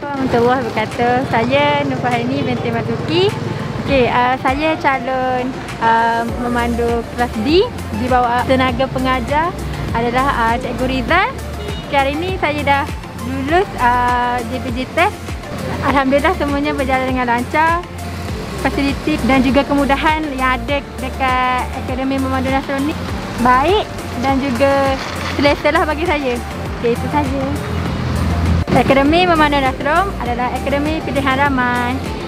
warahmatullahi wabarakatuh. Saya Nur Fahani binti Matuki. Okey, uh, saya calon uh, memandu kelas D di bawah tenaga pengajar adalah uh, Cikgu Rizal. Okay, hari ini saya dah lulus uh, JPJ test. Alhamdulillah semuanya berjalan dengan lancar. Fasiliti dan juga kemudahan yang ada dekat Akademi Memandu Nasrul ni baik dan juga selesa lah bagi saya. Okay, itu saja. Akademi Memandu Nasrum adalah akademi pilihan ramai.